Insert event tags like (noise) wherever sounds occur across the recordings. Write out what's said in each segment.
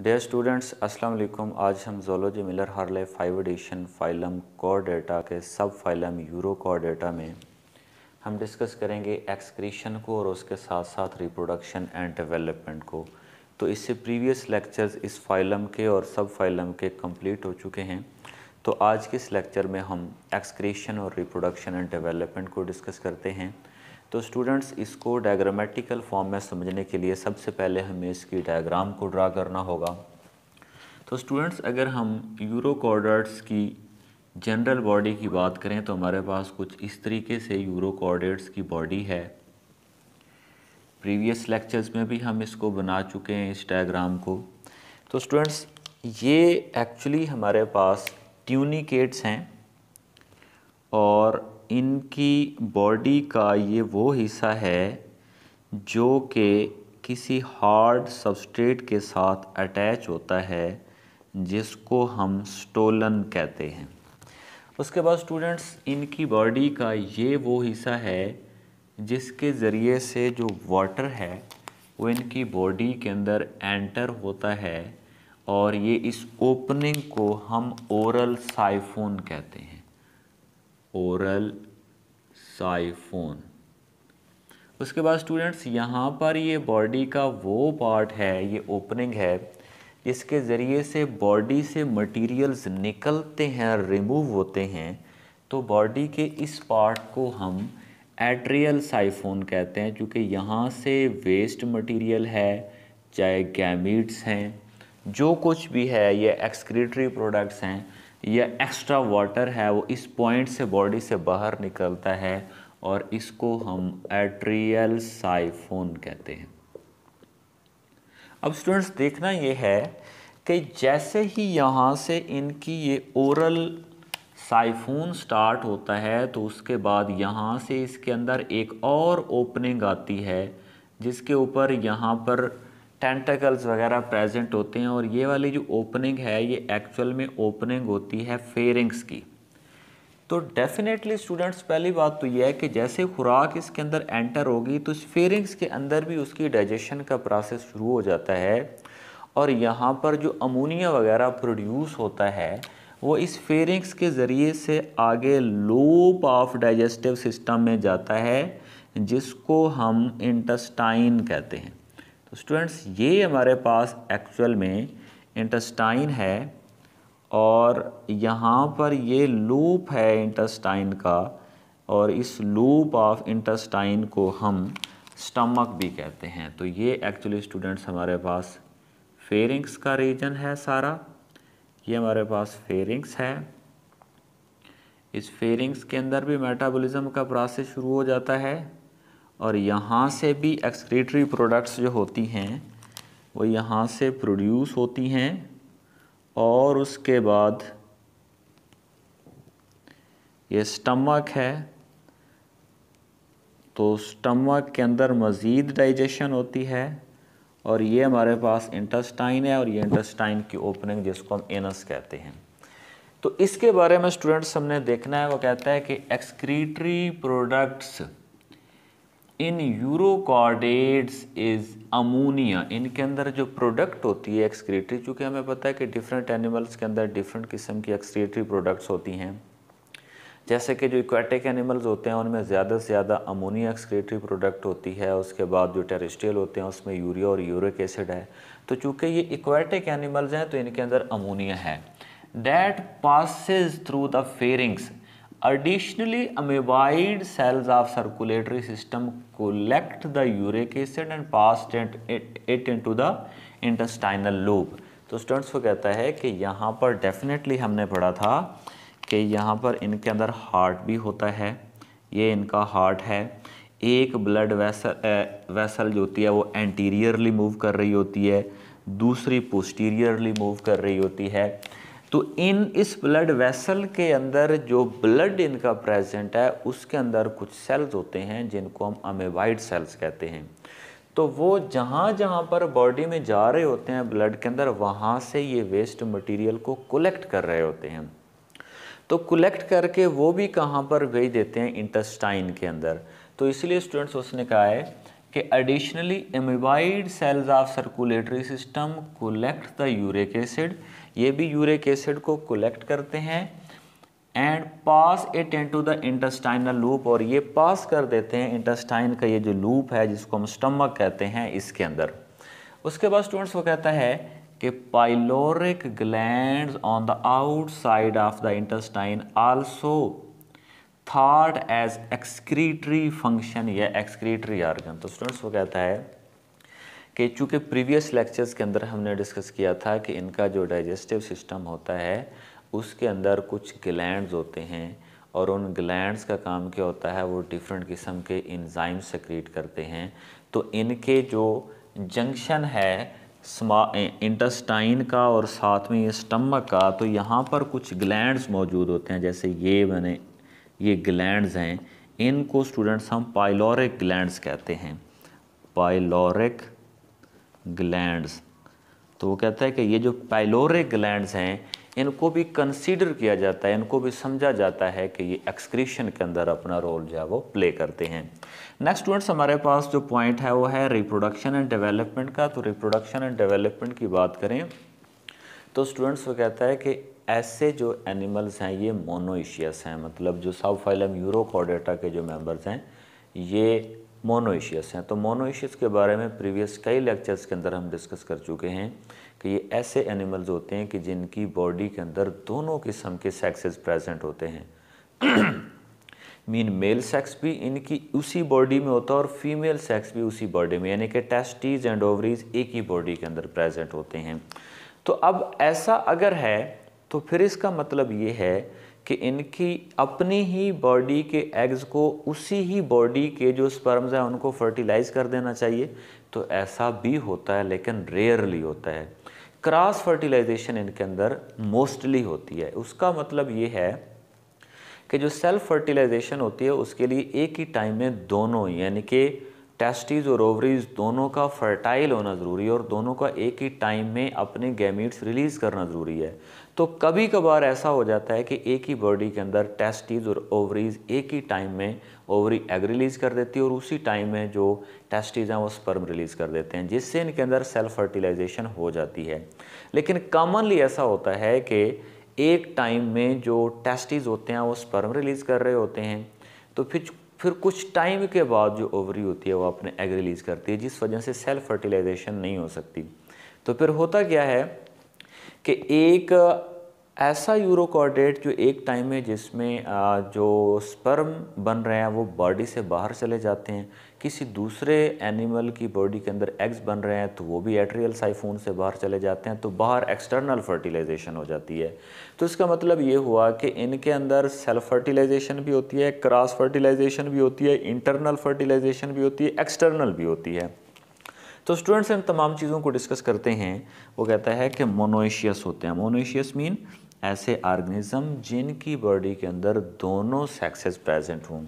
Dear students अस्सलाम वालेकुम आज हम zoology Miller Harley five edition phylum Chordata के सब फाइलम यूरो कोर डेटा में हम डिस्कस करेंगे एक्सक्रीशन को और उसके साथ साथ रिप्रोडक्शन एंड डेवलपमेंट को। तो इससे प्रीवियस लेक्चर्स इस फाइलम के और सब फाइलम के कंप्लीट हो चुके हैं। तो आज के इस लेक्चर में हम एक्सक्रीशन और रिप्रोडक्शन एंड डेवलपमेंट को डिस्कस करते हैं। तो स्टूडेंट्स इसको डायग्रामेटिकल फॉर्म में समझने के लिए सबसे पहले हमें इसकी डायग्राम को ड्रा करना होगा। तो स्टूडेंट्स अगर हम यूरो कोऑर्डिनेट्स की जनरल बॉडी की बात करें तो हमारे पास कुछ इस तरीके से यूरो कोऑर्डिनेट्स की बॉडी है। प्रीवियस लेक्चर्स में भी हम इसको बना चुके हैं, इस डायग्राम को। तो स्टूडेंट्स ये एक्चुअली हमारे पास ट्यूनिकेट्स हैं और इनकी बॉडी का ये वो हिस्सा है जो कि किसी हार्ड सबस्ट्रेट के साथ अटैच होता है, जिसको हम स्टोलन कहते हैं। उसके बाद स्टूडेंट्स, इनकी बॉडी का ये वो हिस्सा है, जिसके ज़रिए से जो वाटर है, वो इनकी बॉडी के अंदर एंटर होता है, और ये इस ओपनिंग को हम ओरल साइफोन कहते हैं। ओरल साइफोन उसके बाद स्टूडेंट्स यहाँ पर ये बॉडी का वो पार्ट है, ये ओपनिंग है जिसके ज़रिए से बॉडी से मटेरियल्स निकलते हैं रिमूव होते हैं तो बॉडी के इस पार्ट को हम एट्रियल साइफोन कहते हैं, क्योंकि यहाँ से वेस्ट मटेरियल है, चाहे गैमिट्स हैं, जो कुछ भी है, ये एक्सक्रीटरी प्रोडक्ट्स हैं या एक्स्ट्रा वाटर है, वो इस पॉइंट से बॉडी से बाहर निकलता है और इसको हम एट्रियल साइफोन कहते हैं। अब स्टूडेंट्स देखना ये है कि जैसे ही यहाँ से इनकी ये ओरल साइफोन स्टार्ट होता है तो उसके बाद यहाँ से इसके अंदर एक और ओपनिंग आती है, जिसके ऊपर यहाँ पर टेंटेकल्स वगैरह प्रेजेंट होते हैं और ये वाली जो ओपनिंग है, ये एक्चुअल में ओपनिंग होती है फेरिंग्स की। तो डेफिनेटली स्टूडेंट्स पहली बात तो ये है कि जैसे खुराक इसके अंदर एंटर होगी तो इस फेरिंग्स के अंदर भी उसकी डाइजेशन का प्रोसेस शुरू हो जाता है। और यहाँ पर जो अमोनिया वगैरह प्रोड्यूस होता है, वो इस फेरिंग्स के ज़रिए से आगे लोप ऑफ़ डाइजेस्टिव सिस्टम में जाता है, जिसको हम इंटेस्टाइन कहते हैं। तो स्टूडेंट्स, ये हमारे पास एक्चुअल में इंटेस्टाइन है और यहाँ पर ये लूप है इंटेस्टाइन का और इस लूप ऑफ़ इंटेस्टाइन को हम स्टमक भी कहते हैं। तो ये एक्चुअली स्टूडेंट्स हमारे पास फेरिंग्स का रीजन है सारा। ये हमारे पास फेरिंग्स है। इस फेरिंग्स के अंदर भी मेटाबॉलिज्म का प्रोसेस शुरू हो जाता है। और यहाँ से भी एक्सक्रीटरी प्रोडक्ट्स जो होती हैं, वो यहाँ से प्रोड्यूस होती हैं और उसके बाद ये स्टमक है तो स्टमक के अंदर मज़ीद डाइजेशन होती है और ये हमारे पास इंटेस्टाइन है और ये इंटेस्टाइन की ओपनिंग जिसको हम एनस कहते हैं। तो इसके बारे में स्टूडेंट्स हमने देखना है, वो कहता है कि excretory products in urochordates is ammonia इनके अंदर जो प्रोडक्ट होती है एक्सक्रीटरी चूँकि हमें पता है कि डिफरेंट एनिमल्स के अंदर डिफरेंट किस्म की एक्सक्रीटरी प्रोडक्ट्स होती हैं। जैसे कि जो इक्वेटिक एनिमल्स होते हैं, उनमें ज़्यादा से ज़्यादा अमोनिया एक्सक्रीटरी प्रोडक्ट होती है, उसके बाद जो टेरिस्ट्रियल होते हैं, उसमें यूरिया और यूरिक एसिड है। तो चूँकि ये इक्वेटिक एनिमल्स हैं तो इनके अंदर अमोनिया है। That passes through the pharynx Additionally, amoeboid cells of circulatory system collect the uric acid and pass it, it, it into the intestinal loop. तो स्टूडेंट्स को कहता है कि यहाँ पर डेफिनेटली हमने पढ़ा था कि यहाँ पर इनके अंदर हार्ट भी होता है। ये इनका हार्ट है। एक ब्लड वेसल वेसल जो होती है वो एंटीरियरली मूव कर रही होती है। दूसरी पोस्टीरियरली मूव कर रही होती है। तो इन इस ब्लड वेसल के अंदर जो ब्लड इनका प्रेजेंट है, उसके अंदर कुछ सेल्स होते हैं जिनको हम अमेवाइड सेल्स कहते हैं। तो वो जहाँ जहाँ पर बॉडी में जा रहे होते हैं ब्लड के अंदर, वहाँ से ये वेस्ट मटेरियल को कलेक्ट कर रहे होते हैं। तो कलेक्ट करके वो भी कहाँ पर भेज देते हैं? इंटेस्टाइन के अंदर। तो इसलिए स्टूडेंट्स उसने कहा है कि additionally amoeboid cells of circulatory system collect the uric acid ये भी यूरिक एसिड को कलेक्ट करते हैं and pass it into the intestinal loop और ये पास कर देते हैं इंटेस्टाइन का ये जो लूप है, जिसको हम स्टमक कहते हैं, इसके अंदर। उसके बाद स्टूडेंट्स वो कहता है कि pyloric gland on the outside of the intestine also thought as excretory function या एक्सक्रीटरी आर्गन तो स्टूडेंट्स वो कहता है कि चूँकि प्रीवियस लेक्चर्स के अंदर हमने डिस्कस किया था कि इनका जो डाइजेस्टिव सिस्टम होता है, उसके अंदर कुछ ग्लैंड्स होते हैं और उन ग्लैंड्स का काम क्या होता है, वो डिफरेंट किस्म के इंजाइम सेक्रेट करते हैं। तो इनके जो जंक्शन है इंटेस्टाइन का और साथ में ये स्टमक का तो यहाँ पर कुछ ग्लैंड्स मौजूद होते हैं, जैसे ये मैंने ये ग्लैंड्स हैं। इनको स्टूडेंट्स हम पाइलोरिक ग्लैंड्स कहते हैं। पाइलोरिक ग्लैंड्स तो वो कहता है कि ये जो पाइलोरिक ग्लैंड्स हैं, इनको भी कंसीडर किया जाता है, इनको भी समझा जाता है कि ये एक्सक्रीशन के अंदर अपना रोल जो है वो प्ले करते हैं। नेक्स्ट स्टूडेंट्स हमारे पास जो पॉइंट है वो है रिप्रोडक्शन एंड डेवलपमेंट का। तो रिप्रोडक्शन एंड डेवलपमेंट की बात करें तो स्टूडेंट्स वो कहता है कि ऐसे जो एनिमल्स हैं, ये मोनोइशियस हैं मतलब जो सब फाइलम यूरोकॉडेटा के जो मेंबर्स हैं, ये मोनोइशियस हैं। तो मोनोइशियस के बारे में प्रीवियस कई लेक्चर्स के अंदर हम डिस्कस कर चुके हैं कि ये ऐसे एनिमल्स होते हैं कि जिनकी बॉडी के अंदर दोनों किस्म के सेक्सेस प्रेजेंट होते हैं। (clears throat) मीन मेल सेक्स भी इनकी उसी बॉडी में होता है और फीमेल सेक्स भी उसी बॉडी में, यानी कि टेस्टीज एंड ओवरीज एक ही बॉडी के अंदर प्रेजेंट होते हैं। तो अब ऐसा अगर है तो फिर इसका मतलब ये है कि इनकी अपनी ही बॉडी के एग्स को उसी ही बॉडी के जो स्पर्म्स हैं, उनको फर्टिलाइज कर देना चाहिए। तो ऐसा भी होता है, लेकिन रेयरली होता है। क्रॉस फर्टिलाइजेशन इनके अंदर मोस्टली होती है। उसका मतलब ये है कि जो सेल्फ फर्टिलाइजेशन होती है, उसके लिए एक ही टाइम में दोनों यानी कि टेस्टीज और ओवरीज दोनों का फर्टाइल होना ज़रूरी है और दोनों का एक ही टाइम में अपने गैमिट्स रिलीज़ करना ज़रूरी है। तो कभी कभार ऐसा हो जाता है कि एक ही बॉडी के अंदर टेस्टीज और ओवरीज एक ही टाइम में ओवरी एग रिलीज़ कर देती है और उसी टाइम में जो टेस्टीज हैं वो स्पर्म रिलीज़ कर देते हैं, जिससे इनके अंदर सेल्फ फर्टिलाइजेशन हो जाती है। लेकिन कॉमनली ऐसा होता है कि एक टाइम में जो टेस्टीज होते हैं वो स्पर्म रिलीज़ कर रहे होते हैं तो फिर फिर कुछ टाइम के बाद जो ओवरी होती है वो अपने एग रिलीज़ करती है, जिस वजह से सेल्फ फर्टिलाइजेशन नहीं हो सकती। तो फिर होता क्या है कि एक ऐसा यूरोकॉर्डेट जो एक टाइम में जिसमें जो स्पर्म बन रहे हैं, वो बॉडी से बाहर चले जाते हैं, किसी दूसरे एनिमल की बॉडी के अंदर एग्स बन रहे हैं तो वो भी एट्रियल साइफोन से बाहर चले जाते हैं तो बाहर एक्सटर्नल फर्टिलाइजेशन हो जाती है। तो इसका मतलब ये हुआ कि इनके अंदर सेल्फ फर्टिलाइजेशन भी होती है, क्रॉस फर्टिलाइजेशन भी होती है, इंटरनल फर्टिलाइजेशन भी होती है, एक्सटर्नल भी होती है। तो स्टूडेंट्स, इन तमाम चीज़ों को डिस्कस करते हैं, वो कहता है कि मोनोशियस होते हैं। मोनोशियस मीन ऐसे ऑर्गेनिज्म जिनकी बॉडी के अंदर दोनों सेक्सेस प्रेजेंट हों।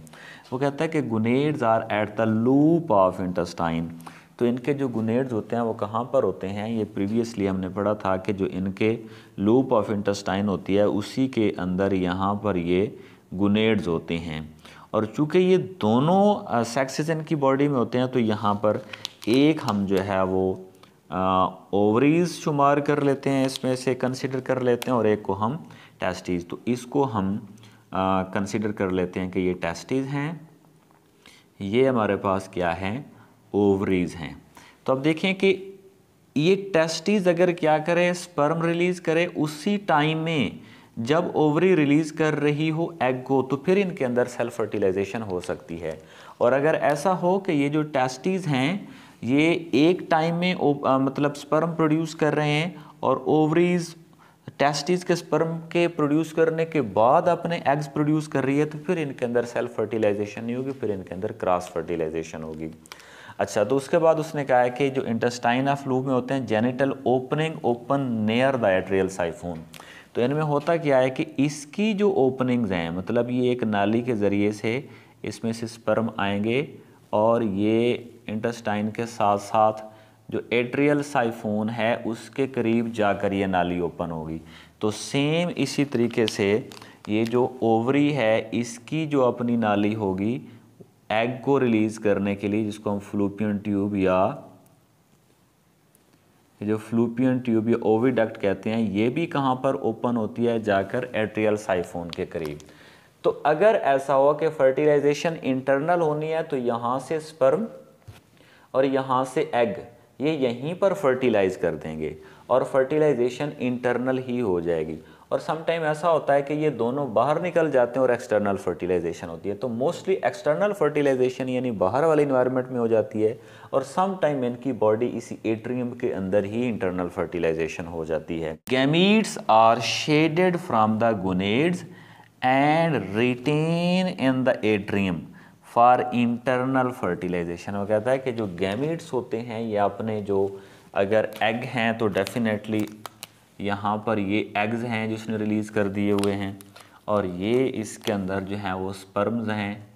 वो कहता है कि gonads are at the loop of intestine तो इनके जो गुनेड्स होते हैं, वो कहाँ पर होते हैं? ये प्रीवियसली हमने पढ़ा था कि जो इनके लूप ऑफ़ इंटेस्टाइन होती है, उसी के अंदर यहाँ पर ये गुनेड्स होते हैं। और चूँकि ये दोनों सेक्सेस इनकी बॉडी में होते हैं तो यहाँ पर एक हम जो है, वो ओवरीज शुमार कर लेते हैं, इसमें से कंसिडर कर लेते हैं और एक को हम टेस्टीज़ तो इसको हम कंसिडर कर लेते हैं कि ये टेस्टीज़ हैं। ये हमारे पास क्या है? ओवरीज हैं। तो अब देखें कि ये टेस्टीज़ अगर क्या करे स्पर्म रिलीज़ करे, उसी टाइम में जब ओवरी रिलीज़ कर रही हो एग को तो फिर इनके अंदर सेल्फ फर्टिलाइजेशन हो सकती है। और अगर ऐसा हो कि ये जो टेस्टीज़ हैं ये एक टाइम में आ, मतलब स्पर्म प्रोड्यूस कर रहे हैं और ओवरीज टेस्टिस के स्पर्म के प्रोड्यूस करने के बाद अपने एग्स प्रोड्यूस कर रही है तो फिर इनके अंदर सेल्फ फर्टिलाइजेशन नहीं होगी फिर इनके अंदर क्रॉस फर्टिलाइजेशन होगी। अच्छा तो उसके बाद उसने कहा है कि जो इंटेस्टाइन ऑफ़ लूप में होते हैं genital opening open near the atrial siphon तो इनमें होता क्या है कि इसकी जो ओपनिंग्स हैं मतलब ये एक नाली के ज़रिए से इसमें से स्पर्म आएँगे और ये इंटेस्टाइन के साथ साथ जो एट्रियल साइफोन है, उसके करीब जाकर ये नाली ओपन होगी। तो सेम इसी तरीके से ये जो ओवरी है, इसकी जो अपनी नाली होगी, एग को रिलीज़ करने के लिए, जिसको हम फ्लूपियन ट्यूब या जो फ्लूपियन ट्यूब या ओविडक्ट कहते हैं, ये भी कहाँ पर ओपन होती है, जाकर एट्रियल साइफोन के करीब। तो अगर ऐसा हो कि फर्टिलाइजेशन इंटरनल होनी है तो यहाँ से स्पर्म और यहाँ से एग ये यहीं पर फर्टिलाइज कर देंगे और फर्टिलाइजेशन इंटरनल ही हो जाएगी। और समटाइम ऐसा होता है कि ये दोनों बाहर निकल जाते हैं और एक्सटर्नल फर्टिलाइजेशन होती है। तो मोस्टली एक्सटर्नल फर्टिलाइजेशन यानी बाहर वाले इन्वायरमेंट में हो जाती है और सम टाइम इनकी बॉडी इसी एट्रियम के अंदर ही इंटरनल फर्टिलाइजेशन हो जाती है। Gametes are shedded from the gonads and retain in the atrium for internal fertilization वो कहता है कि जो गैमेट्स होते हैं, या अपने जो अगर एग हैं तो डेफिनेटली यहाँ पर ये एग्ज़ हैं जिसने रिलीज़ कर दिए हुए हैं। और ये इसके अंदर जो हैं, वो स्पर्म्स हैं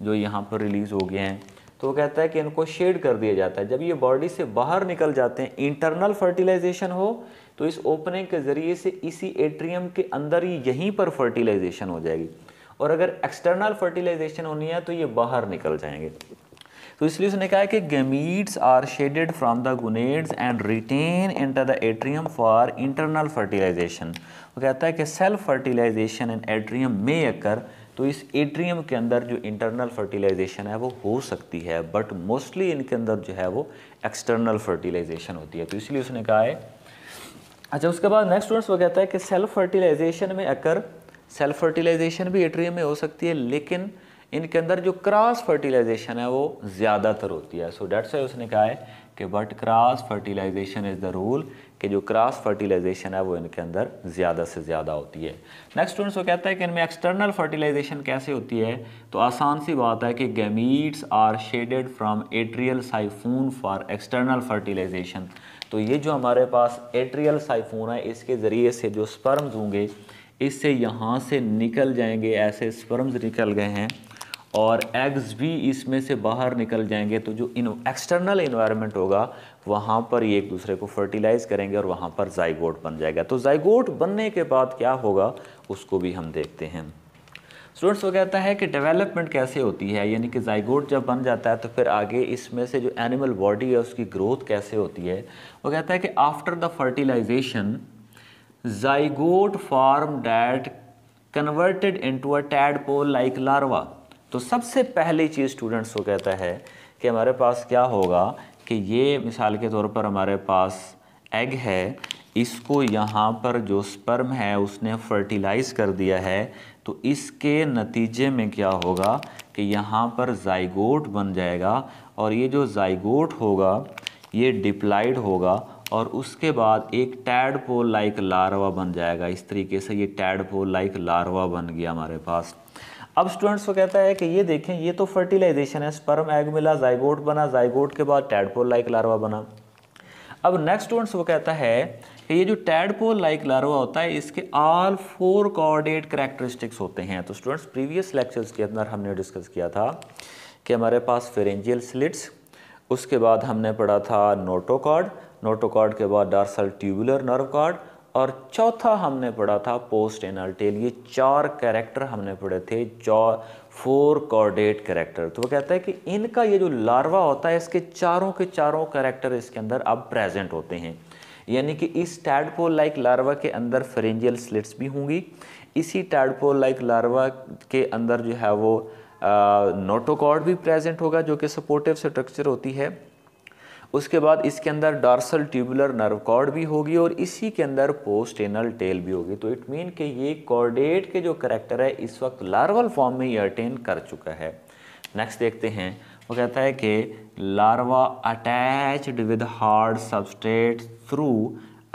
जो यहाँ पर रिलीज़ हो गए हैं। तो वो कहता है कि इनको शेड कर दिया जाता है। जब ये बॉडी से बाहर निकल जाते हैं इंटरनल फर्टिलाइजेशन हो तो इस ओपनिंग के ज़रिए से इसी एट्रियम के अंदर ही यहीं पर फर्टिलाइजेशन हो जाएगी। और अगर एक्सटर्नल फर्टिलाइजेशन होनी है तो ये बाहर निकल जाएँगे। तो इसलिए उसने कहा है कि gametes are shedded from the gonads and retain into the atrium for internal fertilization वो कहता है कि सेल्फ फर्टिलाइजेशन इन एट्रियम में अकर तो इस एट्रियम के अंदर जो इंटरनल फर्टिलाइजेशन है, वो हो सकती है बट मोस्टली इनके अंदर जो है वो एक्सटर्नल फर्टिलाइजेशन होती है। तो इसलिए उसने कहा है। अच्छा उसके बाद नेक्स्ट स्टूडेंट्स वो कहता है कि सेल्फ फर्टिलाइजेशन में अकर सेल्फ फर्टिलाइजेशन भी एट्रियम में हो सकती है, लेकिन इनके अंदर जो क्रॉस फर्टिलाइजेशन है, वो ज़्यादातर होती है। सो डेट्स वाई उसने कहा है कि but cross fertilization is the rule कि जो क्रॉस फर्टिलाइजेशन है वो इनके अंदर ज़्यादा से ज़्यादा होती है। नेक्स्ट स्टूडेंट्स वो कहता है कि इनमें एक्सटर्नल फर्टिलाइजेशन कैसे होती है? तो आसान सी बात है कि gametes are shedded from atrial siphon for external fertilization तो ये जो हमारे पास एट्रियल साइफून है, इसके ज़रिए से जो स्पर्म्स होंगे, इससे यहाँ से निकल जाएँगे, ऐसे स्पर्म्स निकल गए हैं। और एग्स भी इसमें से बाहर निकल जाएँगे तो जो इन एक्सटर्नल इन्वायरमेंट होगा, वहाँ पर ये एक दूसरे को फर्टिलाइज करेंगे और वहाँ पर जाइगोट बन जाएगा। तो जाइगोट बनने के बाद क्या होगा, उसको भी हम देखते हैं। स्टूडेंट्स वो कहता है कि डेवलपमेंट कैसे होती है? यानी कि जाइगोट जब बन जाता है तो फिर आगे इसमें से जो एनिमल बॉडी है, उसकी ग्रोथ कैसे होती है? वो कहता है कि after the fertilization zygote form that converted into a tadpole like larva तो सबसे पहली चीज़ स्टूडेंट्स को कहता है कि हमारे पास क्या होगा कि ये मिसाल के तौर पर हमारे पास एग है, इसको यहाँ पर जो स्पर्म है, उसने फर्टिलाइज़ कर दिया है तो इसके नतीजे में क्या होगा कि यहाँ पर जाइगोट बन जाएगा और ये जो जाइगोट होगा, ये डिप्लाइड होगा और उसके बाद एक टैडपोल लाइक लार्वा बन जाएगा। इस तरीके से ये टैडपोल लाइक लार्वा बन गया हमारे पास। अब स्टूडेंट्स को कहता है कि ये देखें, ये तो फर्टिलाइजेशन है स्पर्म एग मिला जाइगोट बना जाइगोट के बाद टैडपोल लाइक लार्वा बना। अब नेक्स्ट स्टूडेंट्स वो कहता है कि ये जो टैडपोल लाइक लार्वा होता है, इसके ऑल फोर कोऑर्डिनेट करेक्टरिस्टिक्स होते हैं। तो स्टूडेंट्स प्रीवियस लेक्चर्स के अंदर हमने डिस्कस किया था कि हमारे पास फेरेंजियल स्लिट्स उसके बाद हमने पढ़ा था नोटोकॉर्ड नोटोकॉर्ड के बाद डार्सल ट्यूबुलर नर्व कार्ड और चौथा हमने पढ़ा था पोस्ट एनल टेल, ये चार कैरेक्टर हमने पढ़े थे चार फोर कॉर्डेट कैरेक्टर। तो वो कहता है कि इनका ये जो लार्वा होता है, इसके चारों के चारों कैरेक्टर इसके अंदर अब प्रेजेंट होते हैं। यानी कि इस टैडपोल लाइक लार्वा के अंदर फ्रेंजियल स्लिट्स भी होंगी, इसी टैडपोल लाइक लार्वा के अंदर जो है वो नोटोकॉर्ड भी प्रेजेंट होगा, जो कि सपोर्टिव स्ट्रक्चर होती है। उसके बाद इसके अंदर डार्सल ट्यूबुलर नर्व कॉर्ड भी होगी और इसी के अंदर पोस्ट एनल टेल भी होगी। तो इट मीन कि ये कॉर्डेट के जो करेक्टर है, इस वक्त लार्वल फॉर्म में ये अटेन कर चुका है। नेक्स्ट देखते हैं। वो कहता है कि larva attached with hard substrate through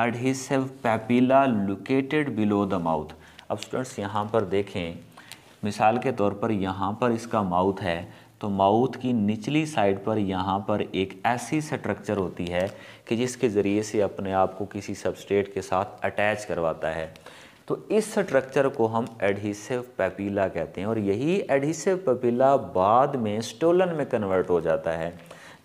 adhesive papilla located below the mouth. अब स्टूडेंट्स, यहाँ पर देखें। मिसाल के तौर पर यहाँ पर इसका माउथ है। तो माउथ की निचली साइड पर यहाँ पर एक ऐसी स्ट्रक्चर होती है कि जिसके ज़रिए से अपने आप को किसी सबस्टेट के साथ अटैच करवाता है। तो इस स्ट्रक्चर को हम एडहिसिव पेपीला कहते हैं और यही एडहिसिव पेपीला बाद में स्टोलन में कन्वर्ट हो जाता है।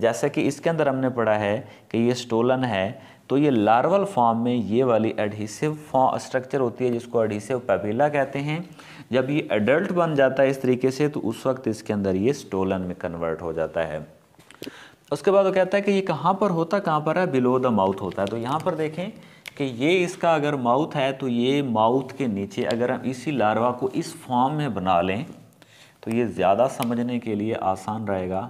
जैसा कि इसके अंदर हमने पढ़ा है कि ये स्टोलन है तो ये लार्वल फॉर्म में ये वाली एडहिसिव फॉर्म स्ट्रक्चर होती है जिसको एडहिसिव पैपिला कहते हैं। जब ये एडल्ट बन जाता है इस तरीके से तो उस वक्त इसके अंदर ये स्टोलन में कन्वर्ट हो जाता है। उसके बाद वो कहता है कि ये कहाँ पर होता, कहाँ पर है? बिलो द माउथ होता है। तो यहाँ पर देखें कि ये इसका अगर माउथ है तो ये माउथ के नीचे अगर हम इसी लार्वा को इस फॉर्म में बना लें तो ये ज़्यादा समझने के लिए आसान रहेगा।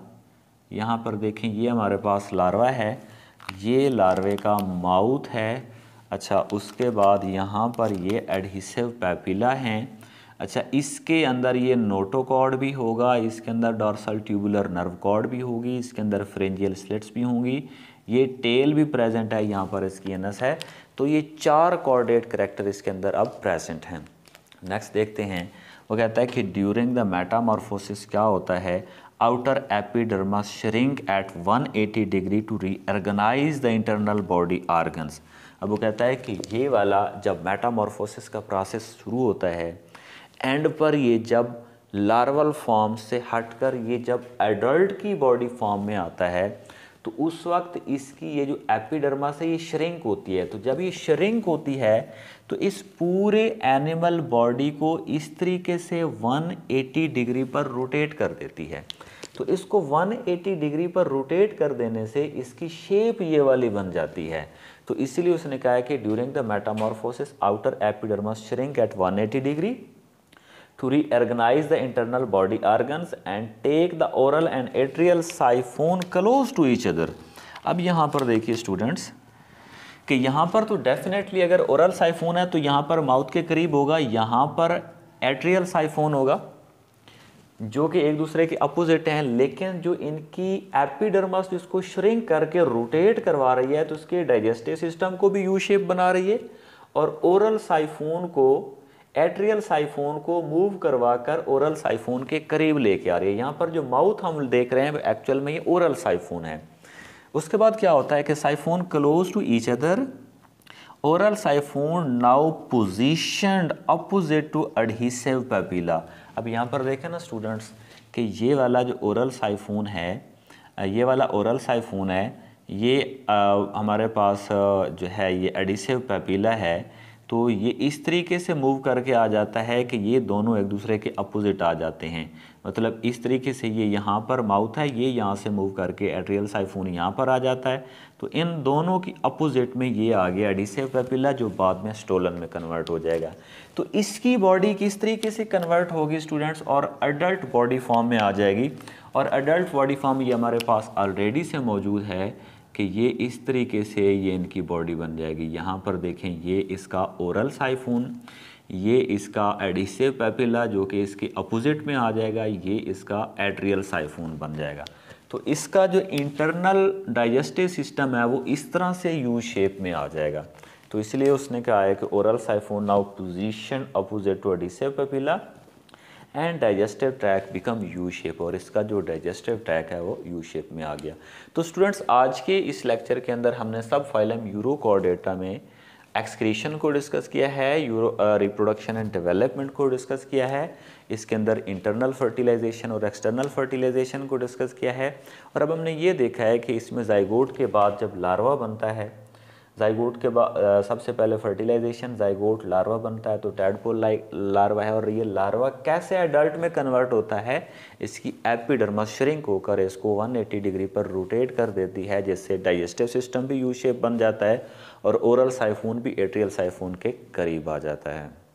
यहाँ पर देखें, ये हमारे पास लार्वा है। ये लार्वे का माउथ है। अच्छा उसके बाद यहाँ पर ये एडहिसिव पैपिला हैं। अच्छा इसके अंदर ये नोटोकॉर्ड भी होगा, इसके अंदर डॉर्सल ट्यूबुलर नर्व कॉर्ड भी होगी, इसके अंदर फ्रेंजियल स्लिट्स भी होंगी। ये टेल भी प्रेजेंट है, यहाँ पर इसकी एनस है। तो ये चार कॉर्डेट करेक्टर इसके अंदर अब प्रेजेंट हैं। नेक्स्ट देखते हैं। वो कहता है कि ड्यूरिंग द मेटामॉर्फोसिस क्या होता है? Outer epidermis shrink at 180 degree to reorganize the internal body organs अब वो कहता है कि ये वाला जब मेटामॉर्फोसिस का प्रोसेस शुरू होता है एंड पर ये जब लार्वल फॉर्म से हटकर ये जब एडल्ट की बॉडी फॉर्म में आता है तो उस वक्त इसकी ये जो एपिडर्मा से ये श्रिंक होती है तो जब ये श्रिंक होती है तो इस पूरे एनिमल बॉडी को इस तरीके से 180 डिग्री पर रोटेट कर देती है। तो इसको 180 डिग्री पर रोटेट कर देने से इसकी शेप ये वाली बन जाती है। तो इसीलिए उसने कहा है कि during the metamorphosis outer epidermis shrink at 180 degree to reorganize the internal body organs and take the oral and atrial siphon close to each other. अब यहाँ पर देखिए स्टूडेंट्स कि यहाँ पर तो डेफिनेटली अगर ओरल साइफोन है तो यहाँ पर माउथ के करीब होगा, यहाँ पर एट्रियल साइफोन होगा, जो कि एक दूसरे के अपोजिट हैं, लेकिन जो इनकी एपिडर्मस जिसको श्रिंक करके रोटेट करवा रही है तो उसके डाइजेस्टिव सिस्टम को भी यू शेप बना रही है, और ओरल साइफोन को एट्रियल साइफोन को मूव करवाकर ओरल साइफोन के करीब लेके आ रही है। यहाँ पर जो माउथ हम देख रहे हैं एक्चुअल में ये ओरल साइफोन है। उसके बाद क्या होता है कि siphon close to each other oral siphon now position opposite to adhesive papilla अब यहाँ पर देखें ना स्टूडेंट्स कि ये वाला जो ओरल साइफोन है ये वाला ओरल साइफोन है ये आ, हमारे पास जो है ये एडिसिव पेपिला है तो ये इस तरीके से मूव करके आ जाता है कि ये दोनों एक दूसरे के अपोजिट आ जाते हैं। मतलब इस तरीके से ये यहाँ पर माउथ है, ये यहाँ से मूव करके एट्रियल साइफोन यहाँ पर आ जाता है। तो इन दोनों की अपोजिट में ये आ गया एडिसिव पेपिला जो बाद में स्टोलन में कन्वर्ट हो जाएगा। तो इसकी बॉडी किस तरीके से कन्वर्ट होगी स्टूडेंट्स और अडल्ट बॉडी फॉर्म में आ जाएगी। और अडल्ट बॉडी फॉर्म ये हमारे पास ऑलरेडी से मौजूद है। कि ये इस तरीके से ये इनकी बॉडी बन जाएगी। यहाँ पर देखें, ये इसका ओरल साइफून, ये इसका एडिसिव पेपिला जो कि इसके अपोजिट में आ जाएगा, ये इसका एट्रियल साइफून बन जाएगा। तो इसका जो इंटरनल डाइजेस्टिव सिस्टम है, वो इस तरह से यू शेप में आ जाएगा। तो इसलिए उसने कहा है कि oral siphon, now position opposite to adhesive papilla. And digestive tract become U shape और इसका जो डाइजेस्टिव ट्रैक है वो यू शेप में आ गया। तो स्टूडेंट्स आज के इस लेक्चर के अंदर हमने सब फाइलम यूरोकोडेटा में एक्सक्रीशन को डिस्कस किया है यूरो रिप्रोडक्शन एंड डेवलपमेंट को डिस्कस किया है, इसके अंदर इंटरनल फर्टिलाइजेशन और एक्सटर्नल फर्टिलाइजेशन को डिस्कस किया है। और अब हमने ये देखा है कि इसमें जाइगोट के बाद जब लार्वा बनता है जाइगोट के बाद सबसे पहले फर्टिलाइजेशन जाइगोट लार्वा बनता है तो टैडपोल लाइक लार्वा है, और ये लार्वा कैसे एडल्ट में कन्वर्ट होता है, इसकी एपिडर्मस श्रिंक होकर इसको 180 डिग्री पर रोटेट कर देती है, जिससे डाइजेस्टिव सिस्टम भी यू शेप बन जाता है, और ओरल साइफोन भी एट्रियल साइफोन के करीब आ जाता है।